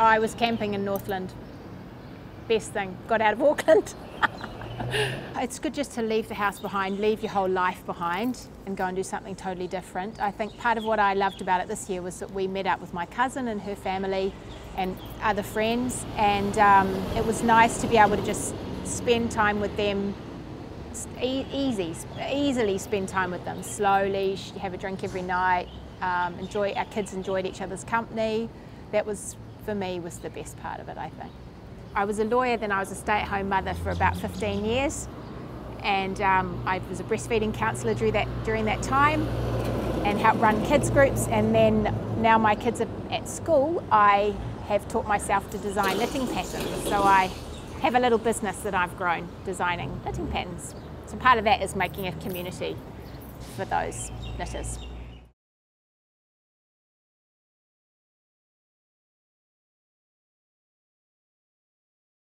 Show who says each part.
Speaker 1: I was camping in Northland. Best thing, got out of Auckland. it's good just to leave the house behind, leave your whole life behind, and go and do something totally different. I think part of what I loved about it this year was that we met up with my cousin and her family and other friends, and um, it was nice to be able to just spend time with them easy, easily spend time with them, slowly, have a drink every night, um, enjoy, our kids enjoyed each other's company. That was, for me, was the best part of it, I think. I was a lawyer, then I was a stay-at-home mother for about 15 years, and um, I was a breastfeeding counsellor during that, during that time, and helped run kids groups. And then now my kids are at school, I have taught myself to design knitting patterns. So I have a little business that I've grown designing knitting patterns. So part of that is making a community for those knitters.